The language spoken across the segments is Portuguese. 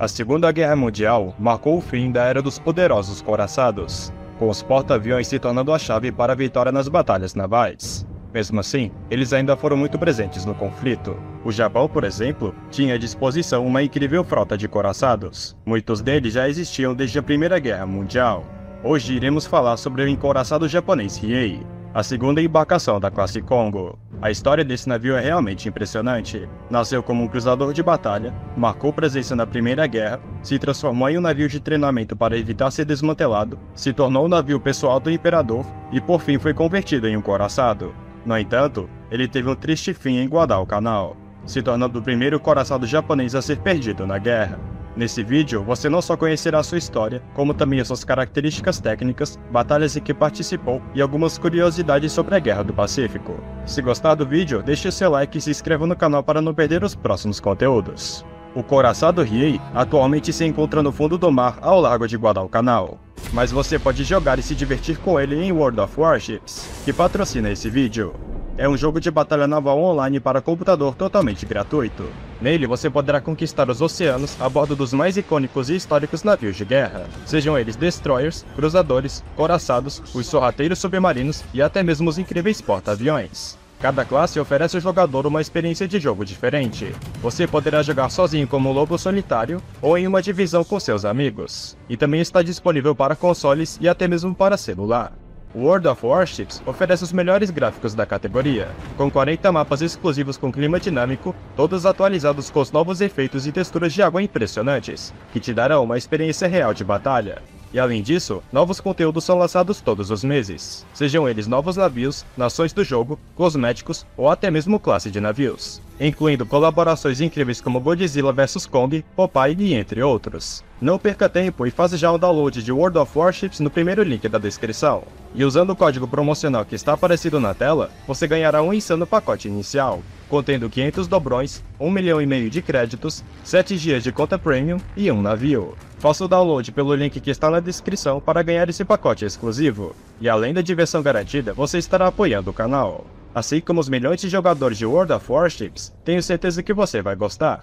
A Segunda Guerra Mundial marcou o fim da era dos poderosos coraçados, com os porta-aviões se tornando a chave para a vitória nas batalhas navais. Mesmo assim, eles ainda foram muito presentes no conflito. O Japão, por exemplo, tinha à disposição uma incrível frota de coraçados. Muitos deles já existiam desde a Primeira Guerra Mundial. Hoje iremos falar sobre o encoraçado japonês Riei, a segunda embarcação da classe Congo. A história desse navio é realmente impressionante. Nasceu como um cruzador de batalha, marcou presença na Primeira Guerra, se transformou em um navio de treinamento para evitar ser desmantelado, se tornou o um navio pessoal do imperador e por fim foi convertido em um coraçado. No entanto, ele teve um triste fim em Guadalcanal, se tornando o primeiro coraçado japonês a ser perdido na guerra. Nesse vídeo, você não só conhecerá sua história, como também as suas características técnicas, batalhas em que participou e algumas curiosidades sobre a Guerra do Pacífico. Se gostar do vídeo, deixe o seu like e se inscreva no canal para não perder os próximos conteúdos. O coraçado Riei atualmente se encontra no fundo do mar ao largo de Guadalcanal, mas você pode jogar e se divertir com ele em World of Warships, que patrocina esse vídeo é um jogo de batalha naval online para computador totalmente gratuito. Nele você poderá conquistar os oceanos a bordo dos mais icônicos e históricos navios de guerra, sejam eles destroyers, cruzadores, coraçados, os sorrateiros submarinos e até mesmo os incríveis porta-aviões. Cada classe oferece ao jogador uma experiência de jogo diferente. Você poderá jogar sozinho como lobo solitário ou em uma divisão com seus amigos. E também está disponível para consoles e até mesmo para celular. World of Warships oferece os melhores gráficos da categoria, com 40 mapas exclusivos com clima dinâmico, todos atualizados com os novos efeitos e texturas de água impressionantes, que te darão uma experiência real de batalha. E além disso, novos conteúdos são lançados todos os meses, sejam eles novos navios, nações do jogo, cosméticos ou até mesmo classe de navios, incluindo colaborações incríveis como Godzilla vs Kong, Popeye e entre outros. Não perca tempo e faça já o download de World of Warships no primeiro link da descrição. E usando o código promocional que está aparecido na tela, você ganhará um insano pacote inicial, contendo 500 dobrões, 1 milhão e meio de créditos, 7 dias de conta premium e um navio. Faça o download pelo link que está na descrição para ganhar esse pacote exclusivo. E além da diversão garantida, você estará apoiando o canal. Assim como os milhões de jogadores de World of Warships, tenho certeza que você vai gostar.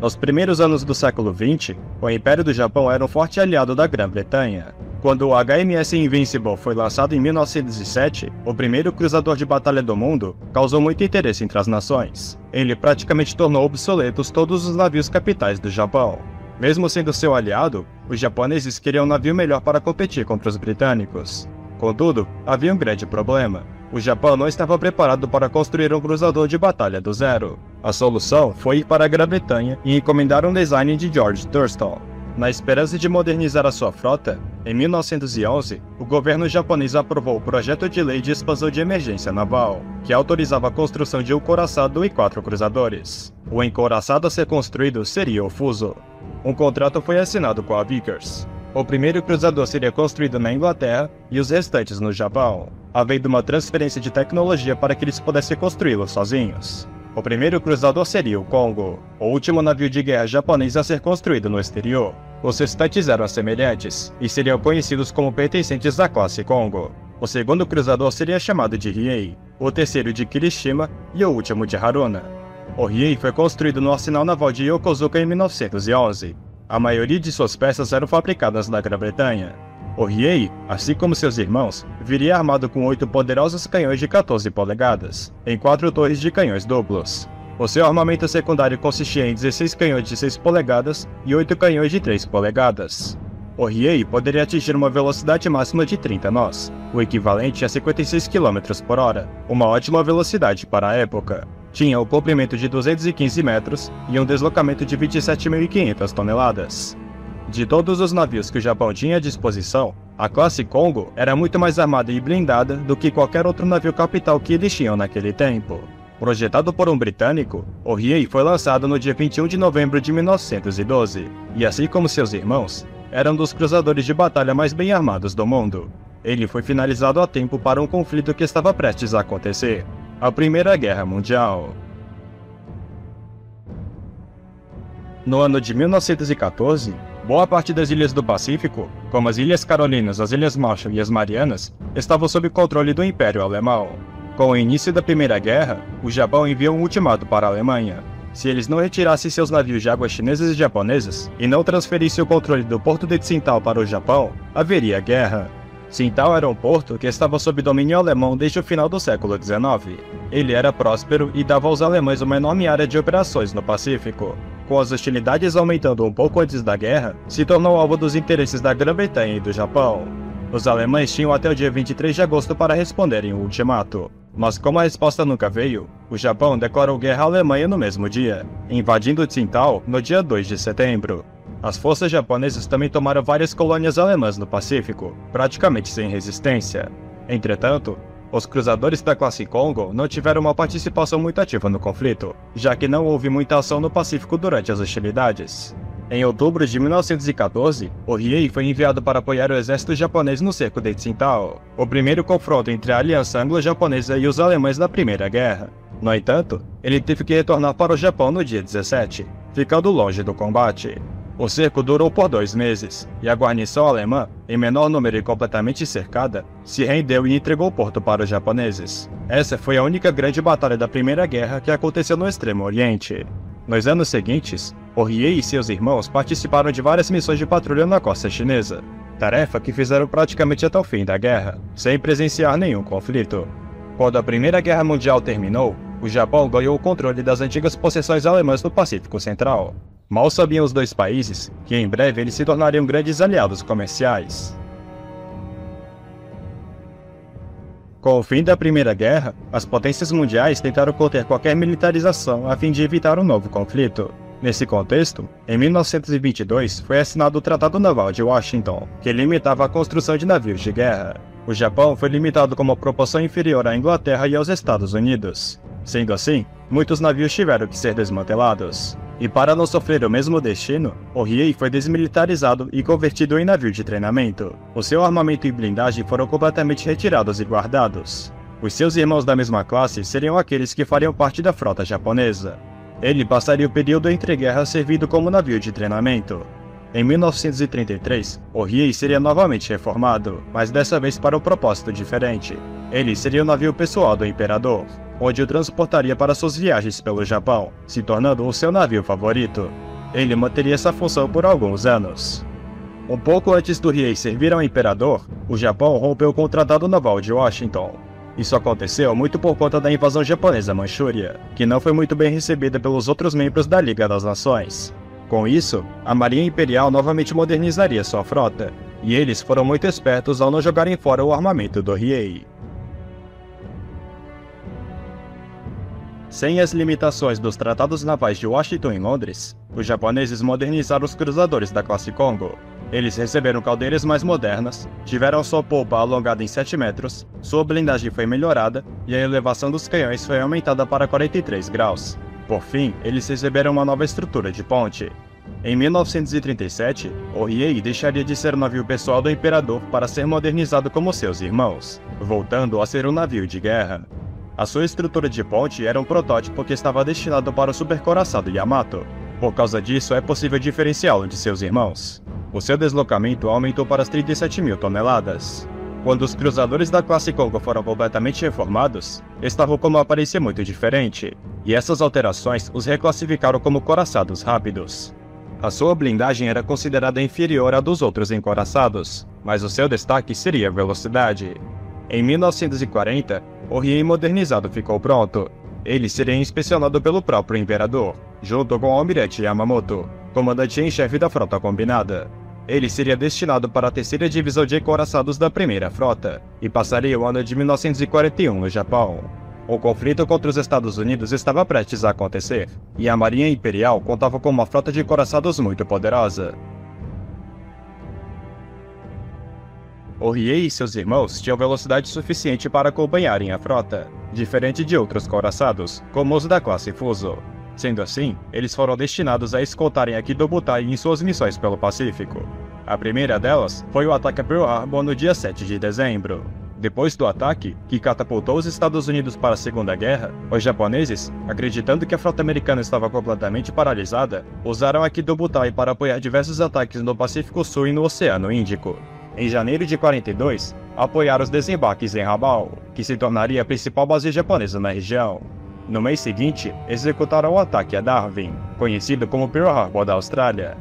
Nos primeiros anos do século XX, o Império do Japão era um forte aliado da Grã-Bretanha. Quando o HMS Invincible foi lançado em 1907, o primeiro cruzador de batalha do mundo, causou muito interesse entre as nações. Ele praticamente tornou obsoletos todos os navios capitais do Japão. Mesmo sendo seu aliado, os japoneses queriam um navio melhor para competir contra os britânicos. Contudo, havia um grande problema. O Japão não estava preparado para construir um cruzador de batalha do zero. A solução foi ir para a Grã-Bretanha e encomendar um design de George Thurston. Na esperança de modernizar a sua frota, em 1911, o governo japonês aprovou o projeto de lei de expansão de emergência naval, que autorizava a construção de um coraçado e quatro cruzadores. O encoraçado a ser construído seria o Fuso. Um contrato foi assinado com a Vickers. O primeiro cruzador seria construído na Inglaterra e os restantes no Japão havendo uma transferência de tecnologia para que eles pudessem construí-lo sozinhos. O primeiro cruzador seria o Congo, o último navio de guerra japonês a ser construído no exterior. Os restantes eram semelhantes, e seriam conhecidos como pertencentes da classe Congo. O segundo cruzador seria chamado de Riei, o terceiro de Kirishima e o último de Haruna. O Riei foi construído no arsenal naval de Yokozuka em 1911. A maioria de suas peças eram fabricadas na Grã-Bretanha, o Riei, assim como seus irmãos, viria armado com oito poderosos canhões de 14 polegadas, em quatro torres de canhões duplos. O seu armamento secundário consistia em 16 canhões de 6 polegadas e 8 canhões de 3 polegadas. O Riei poderia atingir uma velocidade máxima de 30 nós, o equivalente a 56 km por hora, uma ótima velocidade para a época. Tinha o comprimento de 215 metros e um deslocamento de 27.500 toneladas. De todos os navios que o Japão tinha à disposição, a classe Congo era muito mais armada e blindada do que qualquer outro navio capital que eles tinham naquele tempo. Projetado por um britânico, o Riei foi lançado no dia 21 de novembro de 1912, e assim como seus irmãos, era um dos cruzadores de batalha mais bem armados do mundo. Ele foi finalizado a tempo para um conflito que estava prestes a acontecer, a Primeira Guerra Mundial. No ano de 1914, Boa parte das ilhas do Pacífico, como as Ilhas Carolinas, as Ilhas Marshall e as Marianas, estavam sob controle do Império Alemão. Com o início da Primeira Guerra, o Japão enviou um ultimato para a Alemanha. se eles não retirassem seus navios de águas chineses e japonesas e não transferissem o controle do porto de Tsingtao para o Japão, haveria guerra. Tsingtao era um porto que estava sob domínio alemão desde o final do século XIX. Ele era próspero e dava aos alemães uma enorme área de operações no Pacífico. Com as hostilidades aumentando um pouco antes da guerra, se tornou alvo dos interesses da Grã-Bretanha e do Japão. Os alemães tinham até o dia 23 de agosto para responderem o ultimato. Mas como a resposta nunca veio, o Japão declarou guerra à Alemanha no mesmo dia, invadindo Tsingtao no dia 2 de setembro. As forças japonesas também tomaram várias colônias alemãs no Pacífico, praticamente sem resistência. Entretanto, os cruzadores da classe Congo não tiveram uma participação muito ativa no conflito, já que não houve muita ação no Pacífico durante as hostilidades. Em outubro de 1914, o Riei foi enviado para apoiar o exército japonês no cerco de Tsingtao, o primeiro confronto entre a aliança anglo-japonesa e os alemães na Primeira Guerra. No entanto, ele teve que retornar para o Japão no dia 17, ficando longe do combate. O cerco durou por dois meses, e a guarnição alemã, em menor número e completamente cercada, se rendeu e entregou o porto para os japoneses. Essa foi a única grande batalha da Primeira Guerra que aconteceu no Extremo Oriente. Nos anos seguintes, Riei e seus irmãos participaram de várias missões de patrulha na costa chinesa, tarefa que fizeram praticamente até o fim da guerra, sem presenciar nenhum conflito. Quando a Primeira Guerra Mundial terminou, o Japão ganhou o controle das antigas possessões alemãs do Pacífico Central, Mal sabiam os dois países que em breve eles se tornariam grandes aliados comerciais. Com o fim da Primeira Guerra, as potências mundiais tentaram conter qualquer militarização a fim de evitar um novo conflito. Nesse contexto, em 1922 foi assinado o Tratado Naval de Washington, que limitava a construção de navios de guerra. O Japão foi limitado com uma proporção inferior à Inglaterra e aos Estados Unidos. Sendo assim, muitos navios tiveram que ser desmantelados. E para não sofrer o mesmo destino, o Riei foi desmilitarizado e convertido em navio de treinamento. O seu armamento e blindagem foram completamente retirados e guardados. Os seus irmãos da mesma classe seriam aqueles que fariam parte da frota japonesa. Ele passaria o período entre guerras servindo como navio de treinamento. Em 1933, o Riei seria novamente reformado, mas dessa vez para um propósito diferente. Ele seria o navio pessoal do imperador, onde o transportaria para suas viagens pelo Japão, se tornando o seu navio favorito. Ele manteria essa função por alguns anos. Um pouco antes do Riei servir ao imperador, o Japão rompeu com o Tratado Naval de Washington. Isso aconteceu muito por conta da invasão japonesa à Manchúria, que não foi muito bem recebida pelos outros membros da Liga das Nações. Com isso, a Marinha Imperial novamente modernizaria sua frota, e eles foram muito espertos ao não jogarem fora o armamento do Riei. Sem as limitações dos tratados navais de Washington e Londres, os japoneses modernizaram os cruzadores da classe Congo. Eles receberam caldeiras mais modernas, tiveram sua polpa alongada em 7 metros, sua blindagem foi melhorada e a elevação dos canhões foi aumentada para 43 graus. Por fim, eles receberam uma nova estrutura de ponte. Em 1937, o Riei deixaria de ser o navio pessoal do imperador para ser modernizado como seus irmãos, voltando a ser um navio de guerra. A sua estrutura de ponte era um protótipo que estava destinado para o supercoraçado Yamato. Por causa disso, é possível diferenciá-lo de seus irmãos. O seu deslocamento aumentou para as 37 mil toneladas. Quando os cruzadores da classe Congo foram completamente reformados, estavam com uma aparência muito diferente, e essas alterações os reclassificaram como coraçados rápidos. A sua blindagem era considerada inferior à dos outros encoraçados, mas o seu destaque seria a velocidade. Em 1940, o Riei modernizado ficou pronto. Ele seria inspecionado pelo próprio imperador, junto com o almirante Yamamoto, comandante em chefe da frota combinada. Ele seria destinado para a terceira divisão de encoraçados da primeira frota, e passaria o ano de 1941 no Japão. O conflito contra os Estados Unidos estava prestes a acontecer, e a Marinha Imperial contava com uma frota de encoraçados muito poderosa. O Riei e seus irmãos tinham velocidade suficiente para acompanharem a frota, diferente de outros coraçados, como os da classe Fuso. Sendo assim, eles foram destinados a escoltarem a Kidobutai em suas missões pelo Pacífico. A primeira delas foi o ataque a Pearl Harbor no dia 7 de dezembro. Depois do ataque, que catapultou os Estados Unidos para a Segunda Guerra, os japoneses, acreditando que a frota americana estava completamente paralisada, usaram a Kidobutai para apoiar diversos ataques no Pacífico Sul e no Oceano Índico em janeiro de 42, apoiar os desembarques em Rabaul, que se tornaria a principal base japonesa na região. No mês seguinte, executaram o ataque a Darwin, conhecido como Pearl Harbor da Austrália.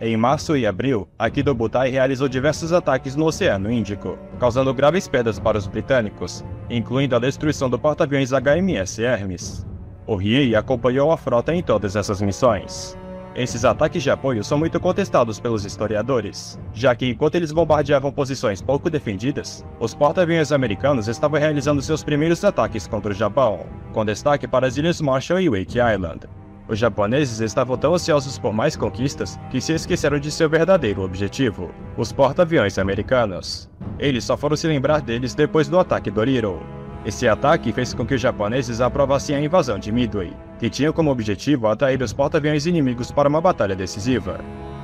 Em março e abril, Akido Butai realizou diversos ataques no Oceano Índico, causando graves perdas para os britânicos, incluindo a destruição do porta-aviões HMS Hermes. O Riei acompanhou a frota em todas essas missões. Esses ataques de apoio são muito contestados pelos historiadores, já que enquanto eles bombardeavam posições pouco defendidas, os porta-aviões americanos estavam realizando seus primeiros ataques contra o Japão, com destaque para as Ilhas Marshall e Wake Island, os japoneses estavam tão ansiosos por mais conquistas que se esqueceram de seu verdadeiro objetivo, os porta-aviões americanos. Eles só foram se lembrar deles depois do ataque do Little. Esse ataque fez com que os japoneses aprovassem a invasão de Midway, que tinha como objetivo atrair os porta-aviões inimigos para uma batalha decisiva.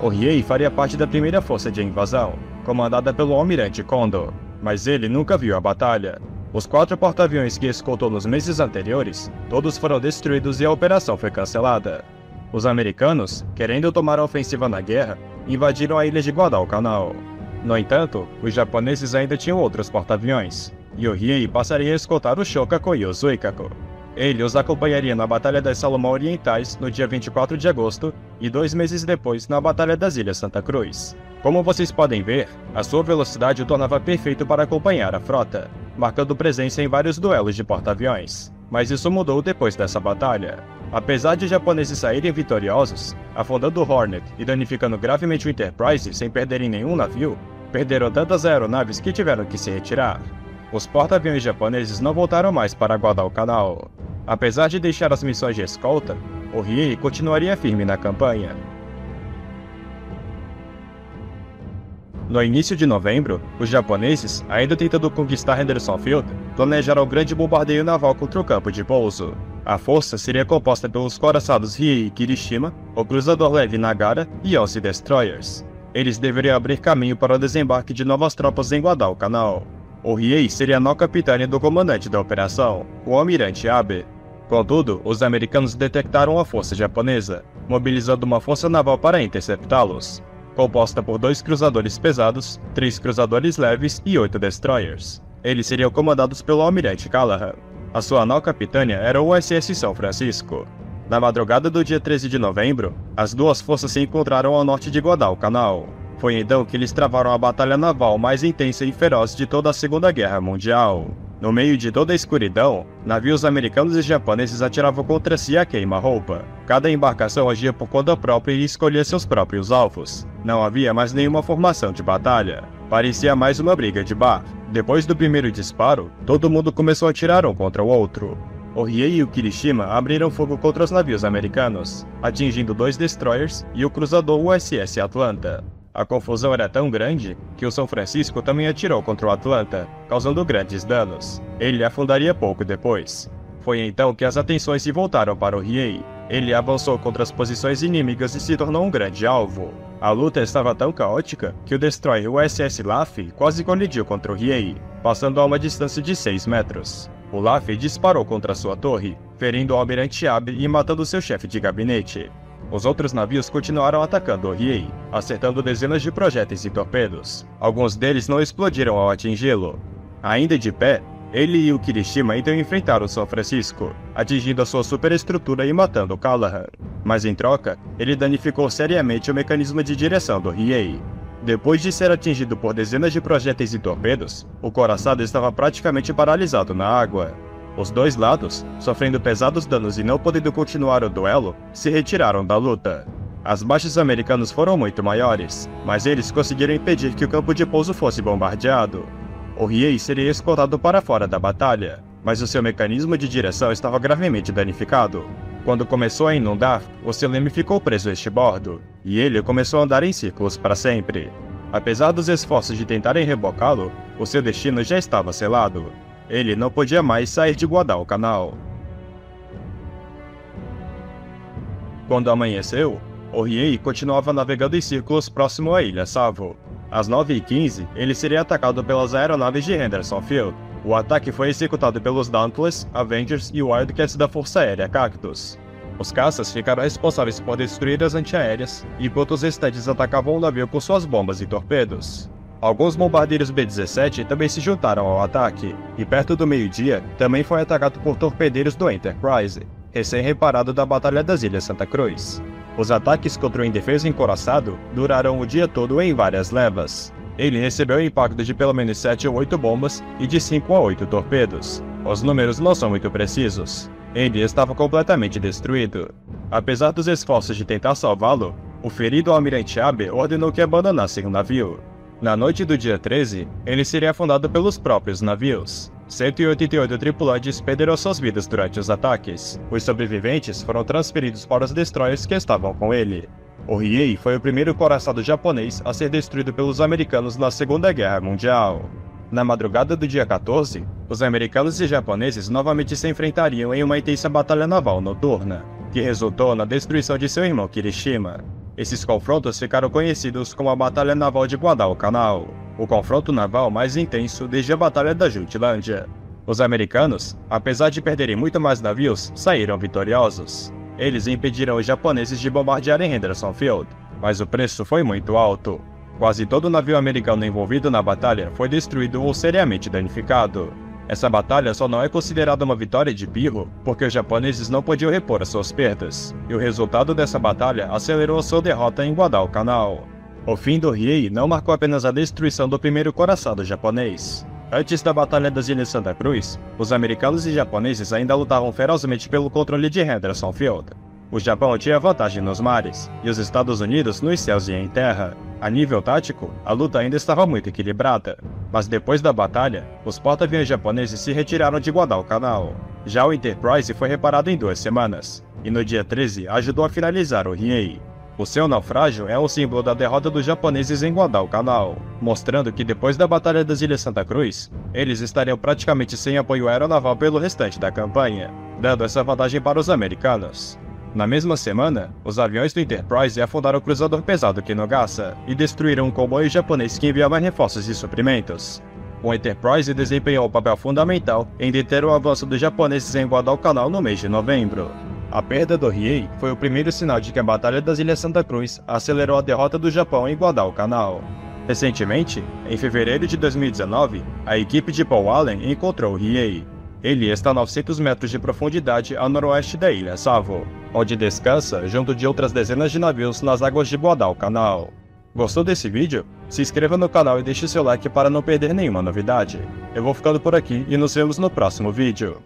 O Riei faria parte da primeira força de invasão, comandada pelo almirante Kondo, mas ele nunca viu a batalha, os quatro porta-aviões que escoltou nos meses anteriores, todos foram destruídos e a operação foi cancelada. Os americanos, querendo tomar a ofensiva na guerra, invadiram a ilha de Guadalcanal. No entanto, os japoneses ainda tinham outros porta-aviões, e Riei passaria a escoltar o Shokaku e o Zuikaku. Ele os acompanharia na Batalha das Salomão Orientais no dia 24 de agosto e dois meses depois na Batalha das Ilhas Santa Cruz. Como vocês podem ver, a sua velocidade o tornava perfeito para acompanhar a frota, marcando presença em vários duelos de porta-aviões. Mas isso mudou depois dessa batalha. Apesar de os japoneses saírem vitoriosos, afundando o Hornet e danificando gravemente o Enterprise sem perderem nenhum navio, perderam tantas aeronaves que tiveram que se retirar. Os porta-aviões japoneses não voltaram mais para Guadalcanal. Apesar de deixar as missões de escolta, o Riei continuaria firme na campanha, No início de novembro, os japoneses, ainda tentando conquistar Henderson Field, planejaram um grande bombardeio naval contra o campo de pouso. A força seria composta pelos coraçados Riei e Kirishima, o cruzador leve Nagara e 11 destroyers. Eles deveriam abrir caminho para o desembarque de novas tropas em Guadalcanal. O Riei seria a nau capitânia do comandante da operação, o almirante Abe. Contudo, os americanos detectaram a força japonesa, mobilizando uma força naval para interceptá-los composta por dois cruzadores pesados, três cruzadores leves e oito destroyers. Eles seriam comandados pelo almirante Callahan. A sua nau capitânia era o USS São Francisco. Na madrugada do dia 13 de novembro, as duas forças se encontraram ao norte de Guadalcanal. Foi então que eles travaram a batalha naval mais intensa e feroz de toda a Segunda Guerra Mundial. No meio de toda a escuridão, navios americanos e japoneses atiravam contra si a queima-roupa. Cada embarcação agia por conta própria e escolhia seus próprios alvos. Não havia mais nenhuma formação de batalha. Parecia mais uma briga de bar. Depois do primeiro disparo, todo mundo começou a atirar um contra o outro. O Riei e o Kirishima abriram fogo contra os navios americanos, atingindo dois destroyers e o cruzador USS Atlanta. A confusão era tão grande que o São Francisco também atirou contra o Atlanta, causando grandes danos. Ele afundaria pouco depois. Foi então que as atenções se voltaram para o Riei. Ele avançou contra as posições inimigas e se tornou um grande alvo. A luta estava tão caótica que o destroyer USS Laffey quase colidiu contra o Riei, passando a uma distância de 6 metros. O Laffey disparou contra sua torre, ferindo o almirante Abe e matando seu chefe de gabinete. Os outros navios continuaram atacando o Riei, acertando dezenas de projéteis e torpedos. Alguns deles não explodiram ao atingi-lo. Ainda de pé, ele e o Kirishima então enfrentaram São Francisco, atingindo a sua superestrutura e matando Callahan. Mas em troca, ele danificou seriamente o mecanismo de direção do Riei. Depois de ser atingido por dezenas de projéteis e torpedos, o coraçado estava praticamente paralisado na água. Os dois lados, sofrendo pesados danos e não podendo continuar o duelo, se retiraram da luta. As baixas americanos foram muito maiores, mas eles conseguiram impedir que o campo de pouso fosse bombardeado. O Riei seria escoltado para fora da batalha, mas o seu mecanismo de direção estava gravemente danificado. Quando começou a inundar, o seu leme ficou preso a este bordo, e ele começou a andar em círculos para sempre. Apesar dos esforços de tentarem rebocá-lo, o seu destino já estava selado. Ele não podia mais sair de Guadalcanal. Quando amanheceu, o Riei continuava navegando em círculos próximo à ilha Savo. Às 9h15, ele seria atacado pelas aeronaves de Henderson Field. O ataque foi executado pelos Dauntless, Avengers e Wildcats da Força Aérea Cactus. Os caças ficaram responsáveis por destruir as antiaéreas, enquanto os restantes atacavam o navio com suas bombas e torpedos. Alguns bombardeiros B-17 também se juntaram ao ataque, e perto do meio-dia também foi atacado por torpedeiros do Enterprise, recém-reparado da Batalha das Ilhas Santa Cruz. Os ataques contra o indefeso encoraçado duraram o dia todo em várias levas. Ele recebeu impacto de pelo menos 7 ou 8 bombas e de 5 a 8 torpedos. Os números não são muito precisos. Ele estava completamente destruído. Apesar dos esforços de tentar salvá-lo, o ferido almirante Abe ordenou que abandonassem o navio. Na noite do dia 13, ele seria afundado pelos próprios navios. 188 tripulantes perderam suas vidas durante os ataques. Os sobreviventes foram transferidos para os destroyers que estavam com ele. O Riei foi o primeiro coraçado japonês a ser destruído pelos americanos na Segunda Guerra Mundial. Na madrugada do dia 14, os americanos e japoneses novamente se enfrentariam em uma intensa batalha naval noturna, que resultou na destruição de seu irmão Kirishima. Esses confrontos ficaram conhecidos como a Batalha Naval de Guadalcanal, o confronto naval mais intenso desde a Batalha da Jutlândia. Os americanos, apesar de perderem muito mais navios, saíram vitoriosos. Eles impediram os japoneses de bombardearem Henderson Field, mas o preço foi muito alto. Quase todo o navio americano envolvido na batalha foi destruído ou seriamente danificado. Essa batalha só não é considerada uma vitória de birro porque os japoneses não podiam repor as suas perdas, e o resultado dessa batalha acelerou sua derrota em Guadalcanal. O fim do Riei não marcou apenas a destruição do primeiro coraçado japonês. Antes da Batalha das Ilhas Santa Cruz, os americanos e japoneses ainda lutavam ferozmente pelo controle de Henderson Field. O Japão tinha vantagem nos mares, e os Estados Unidos nos céus e em terra. A nível tático, a luta ainda estava muito equilibrada, mas depois da batalha, os porta-aviões japoneses se retiraram de Guadalcanal. Já o Enterprise foi reparado em duas semanas, e no dia 13 ajudou a finalizar o Riei. O seu naufrágio é um símbolo da derrota dos japoneses em Guadalcanal, mostrando que depois da Batalha das Ilhas Santa Cruz, eles estariam praticamente sem apoio aeronaval pelo restante da campanha, dando essa vantagem para os americanos. Na mesma semana, os aviões do Enterprise afundaram o cruzador pesado Kinogasa e destruíram um comboio japonês que enviava reforços e suprimentos. O Enterprise desempenhou um papel fundamental em deter o avanço dos japoneses em Guadalcanal no mês de novembro. A perda do Riei foi o primeiro sinal de que a Batalha das Ilhas Santa Cruz acelerou a derrota do Japão em Guadalcanal. Recentemente, em fevereiro de 2019, a equipe de Paul Allen encontrou o Riei, ele está a 900 metros de profundidade a noroeste da ilha Savo, onde descansa junto de outras dezenas de navios nas águas de Guadalcanal. Gostou desse vídeo? Se inscreva no canal e deixe seu like para não perder nenhuma novidade. Eu vou ficando por aqui e nos vemos no próximo vídeo.